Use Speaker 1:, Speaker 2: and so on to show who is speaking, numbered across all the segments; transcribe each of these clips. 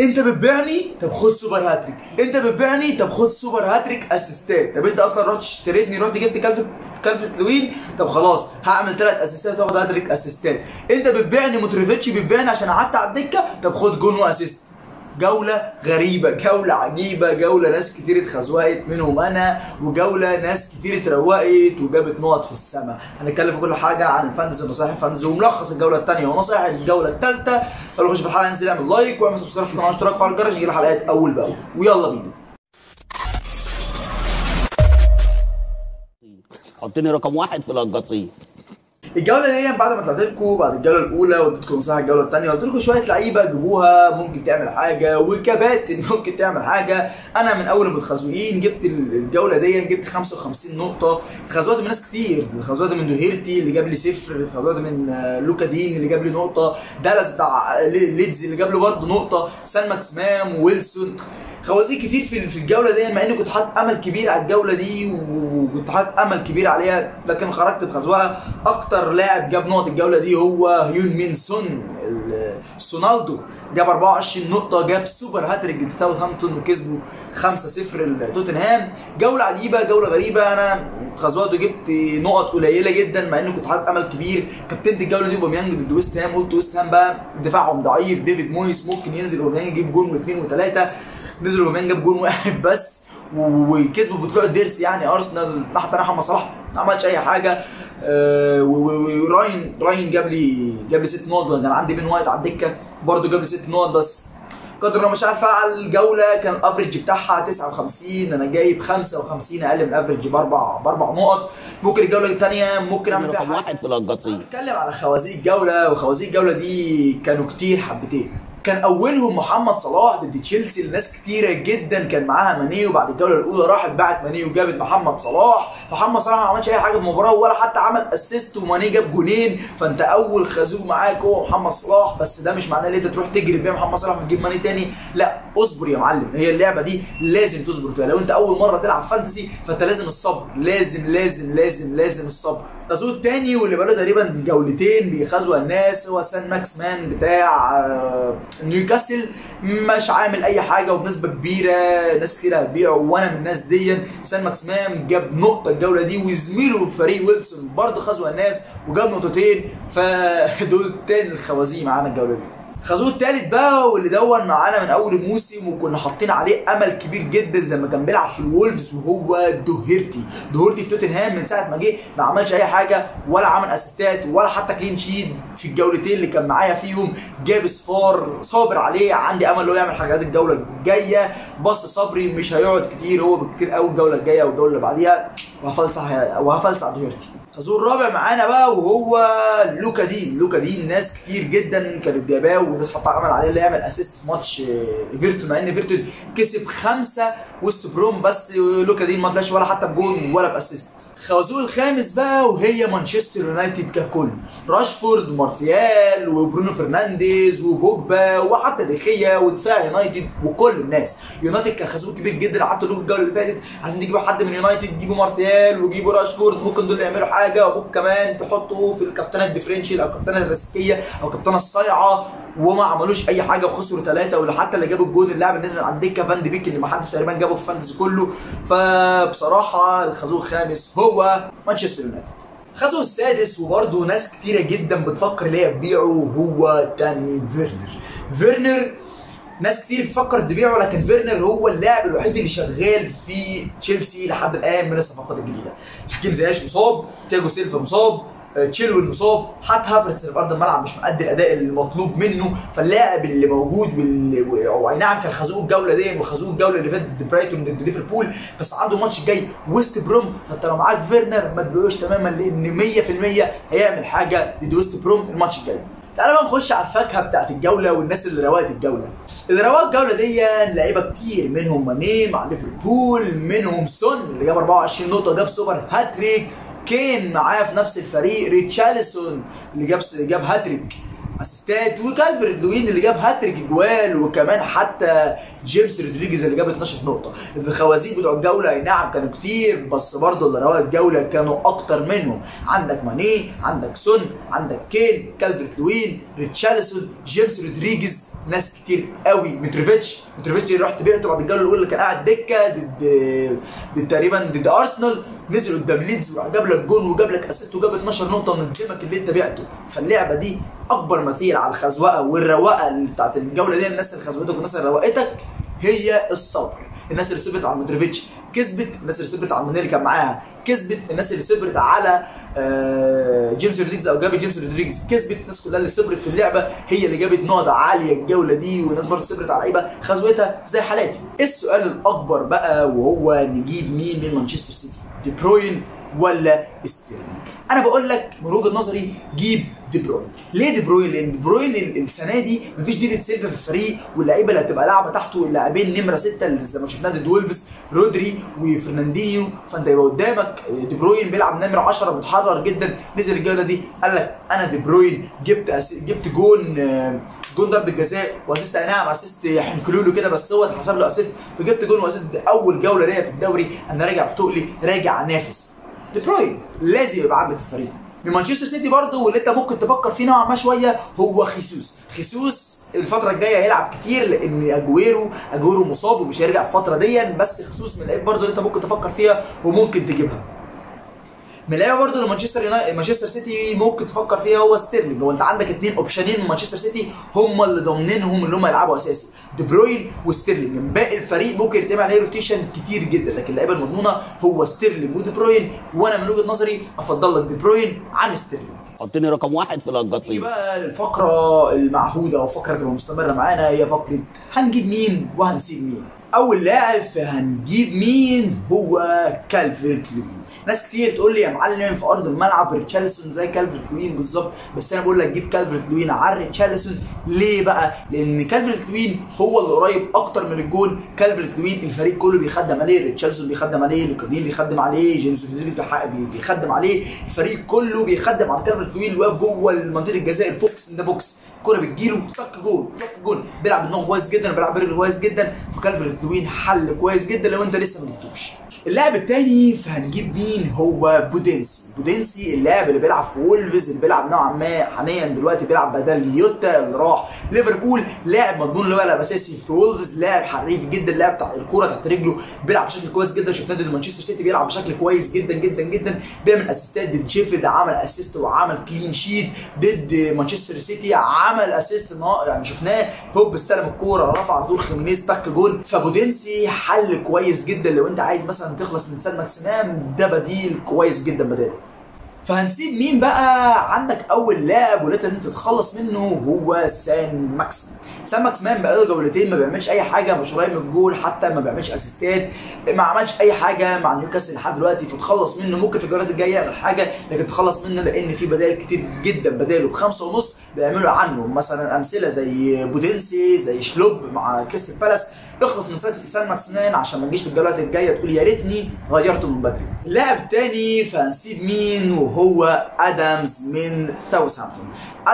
Speaker 1: انت بتبيعني؟ طب خد super hat-trick. انت بتبيعني؟ طب خد super hat-trick اسيستات. طب انت أصلا رحت اشتريتني رحت جبت كالفرت كالفرت لوين؟ طب خلاص هعمل ثلاث اسيستات واخد هاتريك اسيستات. انت بتبيعني؟ متروفيتش بتبيعني عشان قعدت على الدكة؟ طب خد جون و assist. جولة غريبة جولة عجيبة جولة ناس كتير اتخزوقت منهم أنا وجولة ناس كتير اتروقت وجابت نقط في السماء هنتكلم في كل حاجة عن ال fantasy ونصائح ال fantasy وملخص الجولة الثانية ونصائح الجولة الثالثة لو نخش في الحلقة ننزل نعمل like واعمل subscribe في القناة اشتراك وفعل الجرس يجي الحلقات أول بأول. ويلا بينا.
Speaker 2: حطني رقم واحد في القصيم
Speaker 1: الجولة دي بعد ما طلعت لكم بعد الجولة الأولى واديتكم نصيحه الجولة الثانية قلت لكم شوية لعيبة جيبوها ممكن تعمل حاجة وكباتن ممكن تعمل حاجة. أنا من أول المتخزوقين جبت الجولة دي جبت 55 نقطة. اتخزوقت من ناس كتير. اتخزوقت من دوهيرتي اللي جاب لي صفر. اتخزوقت من آه، لوكا دين اللي جاب لي نقطة. دالاس بتاع لي- ليدز اللي جاب لي برضه نقطة. سان ماكسمام ويلسون. خوازيق كتير في في الجولة دي مع إني كنت حاطط أمل كبير على الجولة دي وكنت حاطط أمل كبير عليها لكن خرجت بخزوقه أكتر لاعب جاب نقط الجولة دي هو هيون مين سون ال- سونالدو. جاب 24 نقطة جاب super hat-trick ضد ساوثهامبتون وكسبوا 5-0 لتوتنهام جولة عجيبة جولة غريبة. أنا خزوقت وجبت نقط قليلة جدا مع إني كنت حاطط أمل كبير. كابتنت الجولة دي أوباميانج ضد ويست هام. قلت ويست هام بقى دفاعهم ضعيف. ديفيد مويس ممكن ينزل أوباميانج يجيب جون واثنين وثلاثة. نزل اوباميانج جاب جون واحد بس وكسبوا بطلوع الروح يعني. أرسنال حتى أنا محمد صلاح ما عملش أي حاجة. آه، وراين راين جاب لي جاب لي ست نقط وكان عندي بن وايت على الدكة برضه جاب لي ست نقط بس. قدر ما مش عارف على الجوله كان ال average بتاعها 59 أنا جايب 55 أقل من ال average باربع بأربع نقط. ممكن الجولة الثانية ممكن أعمل فيها
Speaker 2: واحد في
Speaker 1: نتكلم على خوازيق الجوله وخوازيق الجوله دي كانوا كتير حبتين. كان أولهم محمد صلاح ضد تشيلسي الناس كتيرة جدا. كان معاها ماني وبعد الجوله الأولى راحت باعت ماني وجابت محمد صلاح. فمحمد صلاح ما عملش أي حاجة في المباراة ولا حتى عمل assist وماني جاب جونين. فأنت أول خازوق معاك هو محمد صلاح. بس ده مش معناه إن أنت تروح تجري بيها محمد صلاح وتجيب ماني تاني. لا اصبر يا معلم. هي اللعبة دي لازم تصبر فيها. لو أنت أول مرة تلعب fantasy فأنت لازم الصبر. لازم لازم لازم لازم الصبر. الخازوق التاني واللي بقاله تقريبا جولتين بيخزوق الناس هو سان ماكس مان بتاع آه، نيوكاسل مش عامل أي حاجة وبنسبة كبيرة ناس كتير هتبيعه. وأنا من الناس دي سان ماكس مان جاب نقطة الجولة دي وزميله فريق ويلسون برضه خزوق الناس وجاب نقطتين فدول تاني الخوازيق معانا الجولة دي. خازوق التالت بقى واللي دون معانا من أول الموسم وكنا حاطين عليه أمل كبير جدا زي ما كان بيلعب في الولفز وهو دوهيرتي. دوهيرتي في توتنهام من ساعة ما جه ما عملش أي حاجة ولا عمل أسيستات ولا حتى clean sheet في الجولتين اللي كان معايا فيهم. جاب صفر صابر عليه عندي أمل انه يعمل حاجات الجولة الجاية. بس صبري مش هيقعد كتير هو بكتير قوي الجولة الجاية والجولة اللي بعديها. وهفلسع وهفلسع دوهيرتي خازوق الرابع معانا بقى وهو لوكا دين. لوكا دين ناس كتير جدا كانت جايباه وناس حاطة أمل عليه اللي يعمل assist في ماتش إيفرتون مع إن إيفرتون كسب خمسة ويست بروم بس لوكا دين ما طلعش ولا حتى بجون ولا ب assist. خازوق الخامس بقى وهي مانشستر يونايتد ككل. راشفورد ومارتيال وبرونو فرنانديز وبوجبا وحتى دخيا ودفاع يونايتد وكل الناس. يونايتد كان خازوق كبير جدا قعدتوا له الجوله اللي فاتت. عايزين تجيبوا حد من يونايتد تجيبوا مارتيال وجيبوا راشفورد. ممكن دول يعملوا حاجة وممكن كمان تحطوا في الكابتنة ال differential أو الكابتنة الريسكية أو الكابتنة الصايعة. وما عملوش أي حاجة وخسروا ثلاثة ولا حتى اللي جاب الجون اللاعب اللي نزل على الدكه فان دي بيك اللي ما حدش تقريبا جابه في fantasy كله. فبصراحة الخازوق الخامس هو مانشستر يونايتد. الخازوق السادس وبرضه ناس كتيرة جدا بتفكر ليه تبيعه هو تاني فيرنر. فيرنر ناس كتير بتفكر تبيعه لكن فيرنر هو اللاعب الوحيد اللي شغال في تشيلسي لحد الآن من الصفقات الجديدة. حكيم زياش مصاب تياجو سيلفا مصاب آه، تشيلويل مصاب حتى هافرتس اللي في أرض الملعب مش مؤدي الأداء المطلوب منه. فاللاعب اللي موجود واللي و- نعم كان خازوق الجولة دي وخازوق الجولة اللي فاتت ضد برايتون ضد ليفربول بس عنده الماتش الجاي ويست بروم. فانت لو معاك فيرنر ما تبيعوش تماما لأن 100% هيعمل حاجة ضد ويست بروم الماتش الجاي. تعالى بقى نخش على الفاكهة بتاعت الجولة والناس اللي روقت الجولة. اللي روقت الجولة دي لعيبة كتير منهم ماني مع ليفربول منهم سون اللي جاب 24 نقطة جاب super hat-trick كين معاه في نفس الفريق ريتشارلسون اللي جاب جاب هاتريك. أسيستات وكالفرت لوين اللي جاب هاتريك جوال وكمان حتى جيمس رودريجيز اللي جاب 12 نقطة. الخوازيق بتوع الجولة أي نعم كانوا كتير بس برضه اللي روق الجولة كانوا أكتر منهم. عندك ماني عندك سون عندك كين كالفرت لوين ريتشارلسون جيمس رودريجيز ناس كتير قوي. متروفيتش متروفيتش رحت بعته بعد الجوله الاولى كان قاعد دكة ضد ضد تقريبا ضد أرسنال. نزل قدام ليدز وراح جاب لك جون وجاب لك assist وجاب 12 نقطة من جيمك اللي انت بعته. فاللعبة دي أكبر مثيل على الخزوقة والرواقه بتاعت الجولة دي. الناس اللي خزوقتك والناس اللي روقتك هي الصبر الناس اللي صبرت على متروفيتش كسبت الناس اللي صبرت على المنير اللي كان معاها. كسبت الناس اللي صبرت على جيمس رودريجز أو جابي جيمس رودريجز كسبت الناس كلها اللي صبرت في اللعبة هي اللي جابت نقط عالية الجولة دي والناس برضه صبرت على لعيبه خزوقتها زي حالاتي. السؤال الأكبر بقى وهو نجيب مين من مانشستر سيتي؟ دي بروين ولا ستيرلينج؟ أنا بقول لك من وجهة نظري جيب دي بروين. ليه دي بروين؟ لأن دي بروين ال- السنة دي مفيش ديفيد سيلفا في الفريق واللعيبة اللي هتبقى لاعبة تحته اللاعبين نمرة ستة اللي زي ما شفناه ضد وولفز رودري وفرناندينيو فانت يبقى قدامك. دي بروين بيلعب نمرة 10 متحرر جدا نزل الجولة دي قال لك أنا دي بروين. جبت أس... جبت جون آه، جون ضربة جزاء و assist نعم assist حنكلوا له كده بس هو اتحسب له assist. فجبت جون و assist أول جولة ليا في الدوري. أنا راجع بتقلي راجع انافس دي بروين لازم يبقى عندك في الفريق. من مانشستر سيتي برضه واللي انت ممكن تفكر فيه نوعا ما شوية هو خيسوس خيسوس الفترة الجاية هيلعب كتير لأن أجويرو أجويرو مصاب ومش هيرجع الفترة دي بس خيسوس من اللعيبة برضه اللي أنت ممكن تفكر فيها وممكن تجيبها. من اللعيبه برضه اللي مانشستر يونايتد مانشستر سيتي ممكن تفكر فيها هو ستيرلينج. هو انت عندك اثنين اوبشنين من مانشستر سيتي هم اللي ضامنينهم اللي هم يلعبوا أساسي. دي بروين وستيرلينج. باقي الفريق ممكن يتعمل عليه rotation كتير جدا لكن اللعيبة المضمونة هو ستيرلينج ودي بروين. وأنا من وجهة نظري أفضل لك دي بروين عن ستيرلينج.
Speaker 2: حطني رقم واحد في القصيم
Speaker 1: بقى الفقرة المعهودة وفقرة تبقى مستمرة معانا هي فقرة هنجيب مين وهنسيب مين. أول لاعب في هنجيب مين هو كالفيرت لوين. ناس كتير تقول لي يا معلم في أرض الملعب ريتشارلسون زي كالفيرت لوين بالظبط بس أنا بقول لك جيب كالفيرت لوين عن ريتشارلسون. ليه بقى؟ لأن كالفيرت لوين هو اللي قريب أكتر من الجول كالفيرت لوين الفريق كله بيخدم عليه ريتشارلسون بيخدم عليه لوكا دين بيخدم عليه جيمس بي- بيخدم عليه الفريق كله بيخدم على كالفيرت لوين اللي واقف جوه منطقه الجزاء ال fox in the box. الكوره بتجيله. تك جول تك جول بيلعب بدماغه كويس جدا بيلعب برجله كويس جدا. فكالفيرت لوين حل كويس جدا لو انت لسه ما جبتوش. اللاعب الثاني فهنجيب مين؟ هو بودنسي بودنسي اللاعب اللي بيلعب في وولفز اللي بيلعب نوعا ما حاليا دلوقتي بيلعب بدل يوتا اللي راح ليفربول. لاعب مضمون اللي هو لاعب أساسي في وولفز. لاعب حريف جدا لاعب بتاع الكورة تحت رجله. بيلعب بشكل كويس جدا. شفناه ضد مانشستر سيتي بيلعب بشكل كويس جدا جدا جدا. بيعمل اسيستات ضد شيفيلد عمل assist وعمل clean sheet ضد مانشستر سيتي. عمل assist يعني شفناه هوب استلم الكورة رفع على طول خيمينيز تك جول فبودنسي حل كويس جدا. لو أنت عايز مثلا تخلص من سان ماكسيمان ده بديل كويس جدا بداله فهنسيب مين بقى؟ عندك أول لاعب أنت لازم تتخلص منه هو سان ماكسمان سان ماكسمان بقاله جولتين ما بيعملش أي حاجة مش قريب من الجول حتى ما بيعملش أسيستات ما عملش أي حاجة مع نيوكاسل لحد دلوقتي فتخلص منه ممكن في الجولات الجاية يعمل حاجة لكن تخلص منه لأن في بدائل كتير جدا بداله بخمسه ونص بيعملوا عنه مثلا أمثلة زي بودنسي زي شلوب مع كريستال بالاس اخلص من سان ماكسمان عشان ما تجيش في الجولات الجاية تقول يا ريتني غيرته من بدري. لاعب تاني فهنسيب مين وهو ادمز من ساوثهامبتون.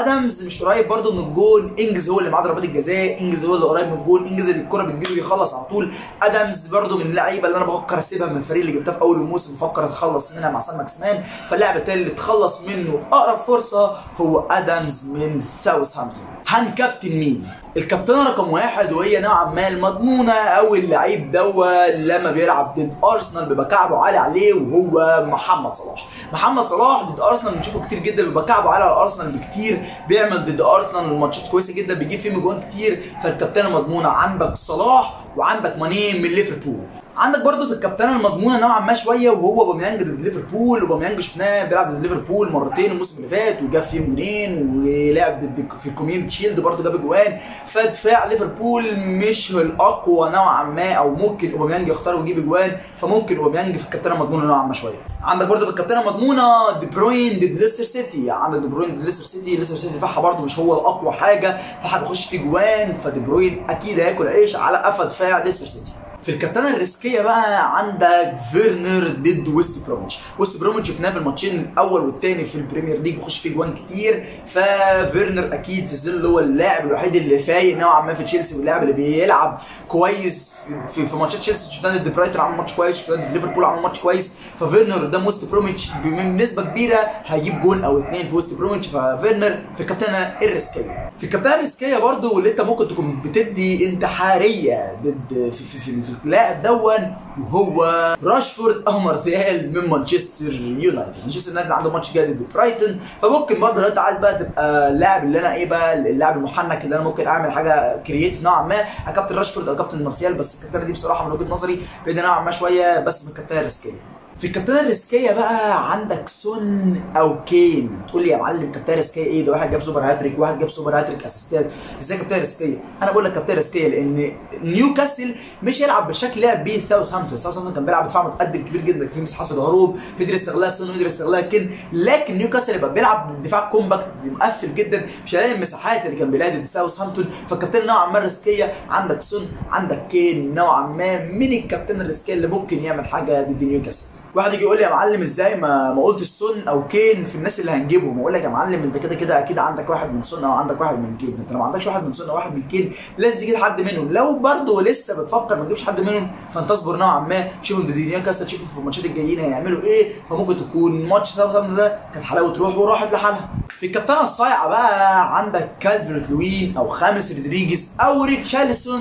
Speaker 1: ادمز مش قريب برضه من الجول إنجز هو اللي معاه ضربات الجزاء. إنجز هو اللي قريب من الجول إنجز اللي الكرة بتجيله يخلص على طول. ادمز برضه من اللعيبة اللي أنا بفكر أسيبها من الفريق اللي جبتها في أول الموسم. بفكر أتخلص منها مع سان ماكسمان فاللاعب التاني اللي اتخلص منه في أقرب فرصة هو ادمز من ساوثهامبتون. هنكابتن مين؟ الكابتنه رقم واحد وهي نوعا ما المضمونة. أو اللعيب دوت لما بيلعب ضد أرسنال بيبقى كعبه عالي عليه وهو محمد صلاح. محمد صلاح ضد أرسنال بنشوفه كتير جدا بيبقى كعبه عالي على أرسنال بكتير. بيعمل ضد أرسنال ماتشات كويسة جدا بيجيب فيهم جوان كتير. فالكابتنة مضمونة عندك صلاح وعندك ماني من ليفربول. عندك برضه في الكابتنة المضمونة نوعا ما شوية وهو أوباميانج ضد ليفربول. أوباميانج شفناه بيلعب ضد ليفربول مرتين الموسم اللي فات وجاب فيهم جونين ولعب ضد في ال Community Shield برضه جاب جوان. فدفاع ليفربول مش الأقوى نوعا ما أو ممكن أوباميانج يختار ويجيب جوان. فممكن أوباميانج في الكابتنة المضمونة نوعا ما شوية. عندك برضه في الكابتنة المضمونة دي بروين ضد ليستر سيتي. عندك دي بروين ضد ليستر سيتي. ليستر سيتي دفاعها برضه مش هو الأقوى حاجة. فحد بيخش فيه جوان فدي بروين أكيد هياكل عيش على قفا دفاع ليستر سيتي. في الكابتنة الريسكية بقى عندك فيرنر ضد ويست بروميتش. ويست بروميتش شفناه في الماتشين الأول والثاني في ال Premier League بيخش فيه جوان كتير ففيرنر أكيد في ظل هو اللاعب الوحيد اللي فايق نوعا ما في تشيلسي واللاعب اللي بيلعب كويس في, في ماتشات تشيلسي. شفنا ضد برايتون عمل ماتش كويس شفنا ضد ليفربول عمل ماتش كويس ففيرنر قدام ويست بروميتش بنسبة كبيرة هيجيب جون أو اثنين في ويست بروميتش ففيرنر في الكابتنة الريسكية. في الكابتنة الريسكية برضو واللي أنت ممكن تكون بتدي انتحارية ضد في, في, في, في اللاعب دون وهو راشفورد أو مارثيال من مانشستر يونايتد. مانشستر يونايتد عنده ماتش جاي ضد برايتون فممكن برضه لو أنت عايز بقى تبقى اللاعب اللي أنا إيه بقى اللاعب المحنك اللي أنا ممكن أعمل حاجة creative نوعا ما كابتن راشفورد أو كابتن مارسيال بس الكابتنه دي بصراحة من وجهة نظري بعيدة نوعا ما شوية بس من الكابتنه ال risky ه في الكابتنه ال risky ة بقى عندك سون أو كين. تقول لي يا معلم كابتنه risky ه إيه؟ ده واحد جاب super hat-trick واحد جاب super hat-trick assist ات. إزاي كابتنه risky ه أنا بقول لك كابتنه risky ه لأن نيوكاسل مش هيلعب بالشكل اللي لعب بيه ساوثهامبتون ساوثهامبتون كان بيلعب دفاع متقدم كبير جدا في مساحات في ظهره قدر يستغلها سون وقدر يستغلها كين. لكن نيوكاسل يبقى بيلعب دفاع compact مقفل جدا مش هيلاقي المساحات اللي كان بيلاقيها ساوثهامبتون فالكابتنه نوعا ما risky ه عندك سون عندك كين. نوعا ما من الكابتنه ال risky ة اللي ممكن يعمل حاجة ضد نيوكاسل. واحد يجي يقول لي يا معلم إزاي ما ما قلتش سون أو كين في الناس اللي هنجيبهم؟ أقول لك يا معلم أنت كده كده أكيد عندك واحد من سون أو عندك واحد من كين. أنت لو ما عندكش واحد من سون أو واحد من كين لازم تجيب حد منهم. لو برضه لسه بتفكر ما تجيبش حد منهم فانت اصبر نوعا ما. شوفهم ضد نيوكاسل شوفوا في الماتشات الجايين هيعملوا إيه. فممكن تكون ماتش ده كانت حلاوة تروح وراحت لحالها. في الكابتنة الصايعة بقى عندك كالفرت لوين أو خامس رودريجيز أو ريتشارلسون.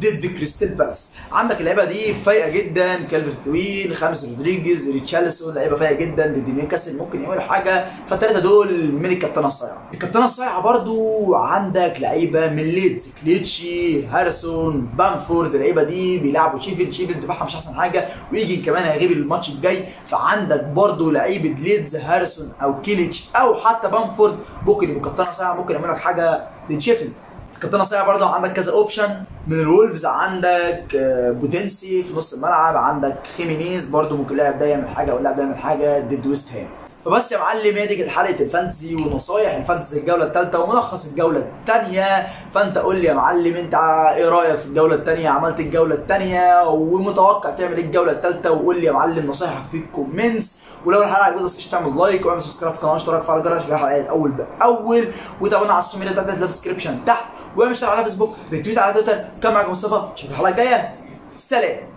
Speaker 1: ضد كريستال بالاس. عندك اللعيبة دي فايقة جدا. كالفرت لوين خامس رودريجيز ريتشارلسون لعيبة فايقة جدا. ضد نيوكاسل ممكن يعملوا حاجة. فالثلاثه دول من الكابتنه الصايعه الكابتنه الصايعه برضو عندك لعيبة من ليدز. كليتش هاريسون بامفورد. اللعيبة دي بيلعبوا شيفيلد. شيفيلد دفاعها مش أحسن حاجة. ويجي كمان هيغيب الماتش الجاي. فعندك برضو لعيبة ليدز هاريسون أو كليتش أو حتى بامفورد. ممكن يبقوا كابتنه صايعه ممكن يعملوا حاجة لشيفيلد كابتنه صايعه برضه عندك كذا option من ال Wolves عندك بودينسي في نص الملعب عندك خيمينيز برضه ممكن اللاعب ده يعمل حاجة واللاعب ده يعمل حاجة ضد ويست هام. فبس يا معلم هي دي كانت حلقة ال fantasy ونصايح ال fantasy الجولة الثالثه وملخص الجولة الثانية فأنت قول لي يا معلم أنت إيه رأيك في الجولة الثانية عملت الجولة الثانية ومتوقع تعمل إيه الجولة الثالثه وقول لي يا معلم نصايحك في ال comments. ولو الحلقة عجبتك تعمل like واعمل subscribe في القناة واشتراك في الجرس عشان الحلقات اول بأول. وتابعونا على ال social media بتاعتنا في ال description تحت. واعمل اشتراك على فيسبوك retweet على تويتر. كان معاكم مصطفى؟ اشوفك الحلقة الجايه سلام.